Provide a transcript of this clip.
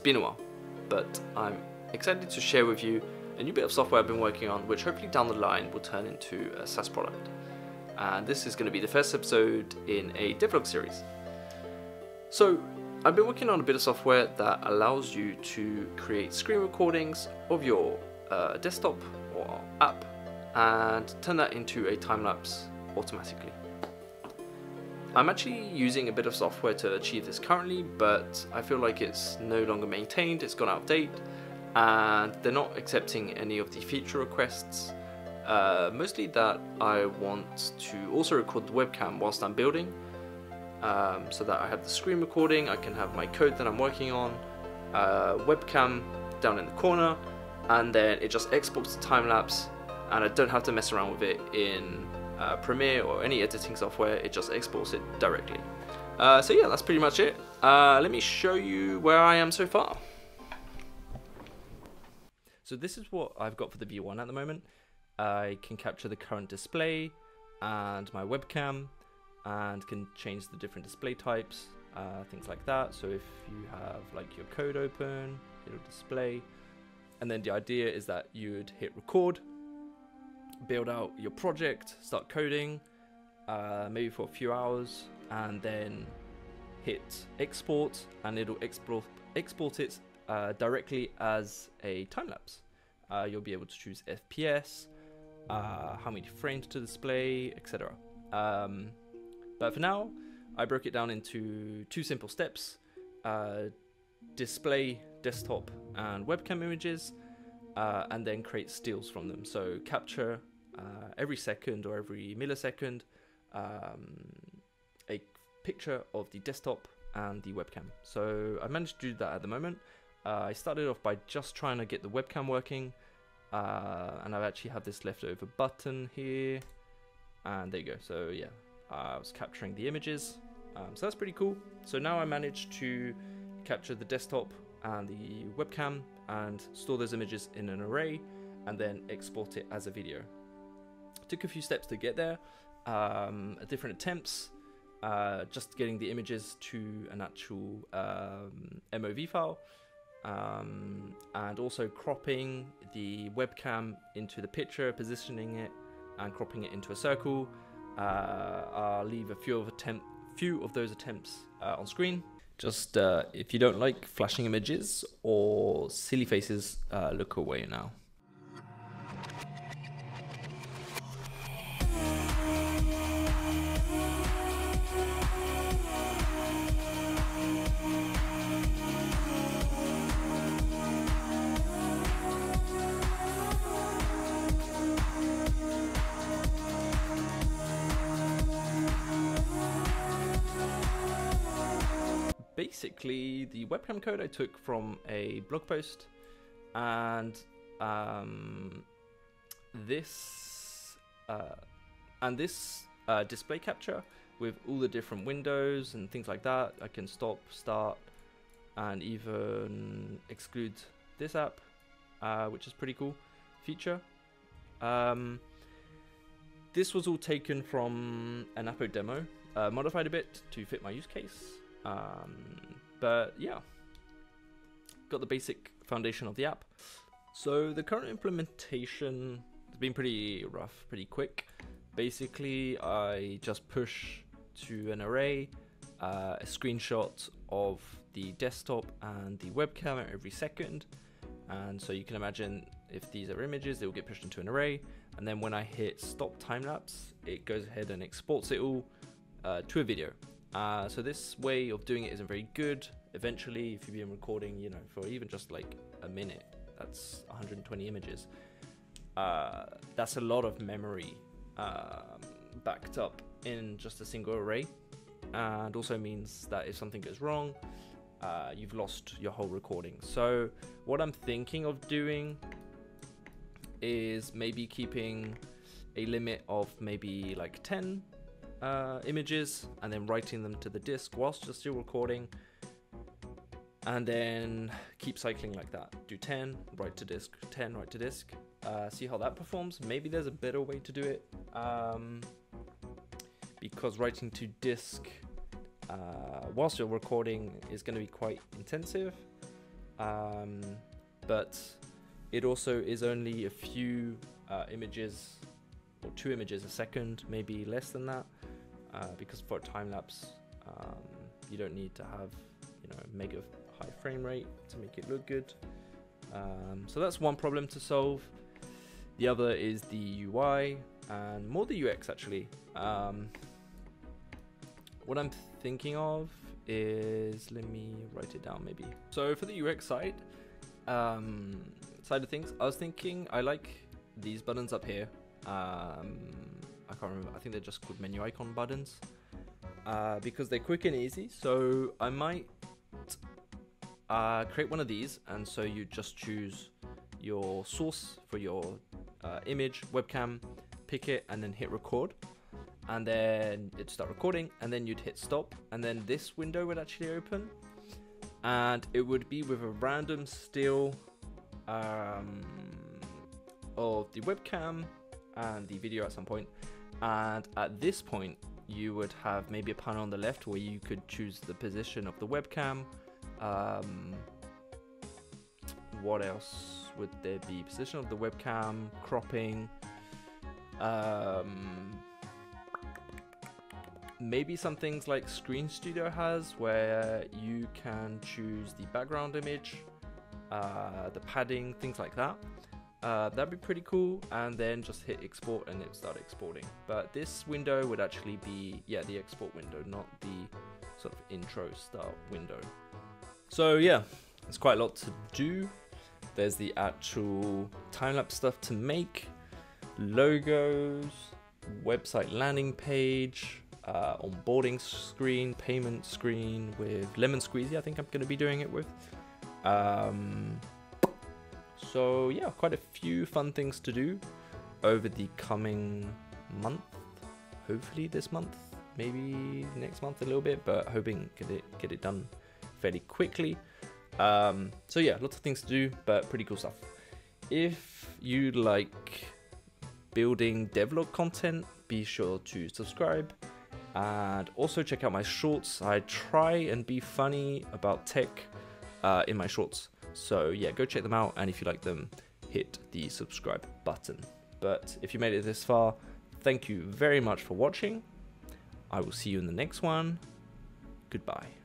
It's been a while, but I'm excited to share with you a new bit of software I've been working on, which hopefully down the line will turn into a SaaS product. And this is going to be the first episode in a devlog series. So, I've been working on a bit of software that allows you to create screen recordings of your uh, desktop or app and turn that into a time lapse automatically. I'm actually using a bit of software to achieve this currently, but I feel like it's no longer maintained, it's gone out of date, and they're not accepting any of the feature requests. Uh, mostly that I want to also record the webcam whilst I'm building, um, so that I have the screen recording, I can have my code that I'm working on, uh, webcam down in the corner, and then it just exports the time lapse, and I don't have to mess around with it in uh, Premiere or any editing software, it just exports it directly. Uh, so yeah, that's pretty much it. Uh, let me show you where I am so far. So this is what I've got for the V1 at the moment. I can capture the current display and my webcam and can change the different display types, uh, things like that. So if you have like your code open, it'll display. And then the idea is that you would hit record build out your project, start coding, uh, maybe for a few hours, and then hit export, and it'll export export it uh, directly as a time lapse. Uh, you'll be able to choose FPS, uh, how many frames to display, etc. Um, but for now, I broke it down into two simple steps: uh, display desktop and webcam images, uh, and then create stills from them. So capture uh, every second or every millisecond um, a picture of the desktop and the webcam. So I managed to do that at the moment. Uh, I started off by just trying to get the webcam working, uh, and I actually have this leftover button here, and there you go. So yeah, I was capturing the images, um, so that's pretty cool. So now I managed to capture the desktop and the webcam and store those images in an array, and then export it as a video took a few steps to get there, um, different attempts, uh, just getting the images to an actual um, MOV file, um, and also cropping the webcam into the picture, positioning it, and cropping it into a circle. Uh, I'll leave a few of attempt, few of those attempts uh, on screen. Just uh, if you don't like flashing images or silly faces, uh, look away now. Basically the webcam code I took from a blog post, and um, this uh, and this uh, display capture with all the different windows and things like that. I can stop, start, and even exclude this app, uh, which is pretty cool feature. Um, this was all taken from an Apple demo, uh, modified a bit to fit my use case. Um, but yeah, got the basic foundation of the app. So the current implementation has been pretty rough, pretty quick. Basically, I just push to an array uh, a screenshot of the desktop and the webcam every second. And so you can imagine if these are images, they will get pushed into an array. And then when I hit stop time lapse, it goes ahead and exports it all uh, to a video. Uh, so this way of doing it isn't very good. Eventually, if you've been recording, you know, for even just like a minute, that's 120 images. Uh, that's a lot of memory um, backed up in just a single array, and also means that if something goes wrong, uh, you've lost your whole recording. So what I'm thinking of doing is maybe keeping a limit of maybe like 10 uh, images and then writing them to the disk whilst you're still recording. And then keep cycling like that. Do 10 write to disk 10 write to disk uh, see how that performs. Maybe there's a better way to do it um, because writing to disk uh, whilst you're recording is going to be quite intensive. Um, but it also is only a few uh, images or two images a second, maybe less than that, uh, because for time lapse, um, you don't need to have you know mega high frame rate to make it look good. Um, so that's one problem to solve. The other is the UI and more the UX actually. Um, what I'm thinking of is let me write it down maybe. So for the UX side, um, side of things, I was thinking I like these buttons up here. Um, I can't remember. I think they're just called menu icon buttons uh, because they're quick and easy. So I might uh, create one of these, and so you just choose your source for your uh, image webcam, pick it, and then hit record and then it'd start recording and then you'd hit stop and then this window would actually open and it would be with a random still um, of the webcam and the video at some point and at this point you would have maybe a panel on the left where you could choose the position of the webcam um, what else would there be position of the webcam cropping um, maybe some things like Screen Studio has, where you can choose the background image, uh, the padding, things like that. Uh, that'd be pretty cool, and then just hit export and it start exporting. But this window would actually be, yeah, the export window, not the sort of intro start window. So yeah, it's quite a lot to do. There's the actual time-lapse stuff to make, logos, website landing page, uh, onboarding screen, payment screen with Lemon Squeezy. I think I'm going to be doing it with. Um, so yeah, quite a few fun things to do over the coming month. Hopefully this month, maybe next month a little bit, but hoping get it get it done fairly quickly. Um, so yeah, lots of things to do, but pretty cool stuff. If you like building devlog content, be sure to subscribe and also check out my shorts. I try and be funny about tech uh, in my shorts. So yeah, go check them out. And if you like them, hit the subscribe button. But if you made it this far, thank you very much for watching. I will see you in the next one. Goodbye.